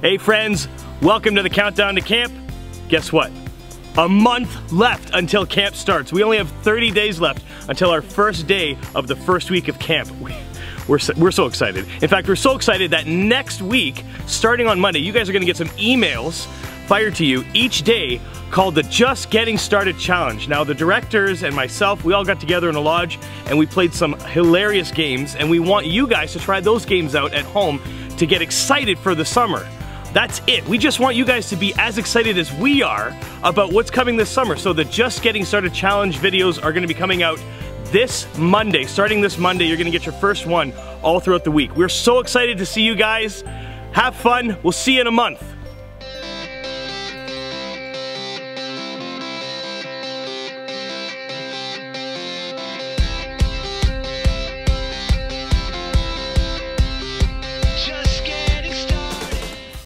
Hey friends, welcome to the Countdown to Camp. Guess what? A month left until camp starts. We only have 30 days left until our first day of the first week of camp. We're so, we're so excited. In fact, we're so excited that next week, starting on Monday, you guys are gonna get some emails fired to you each day called the Just Getting Started Challenge. Now the directors and myself, we all got together in a lodge and we played some hilarious games and we want you guys to try those games out at home to get excited for the summer. That's it. We just want you guys to be as excited as we are about what's coming this summer. So the Just Getting Started Challenge videos are gonna be coming out this Monday. Starting this Monday, you're gonna get your first one all throughout the week. We're so excited to see you guys. Have fun. We'll see you in a month.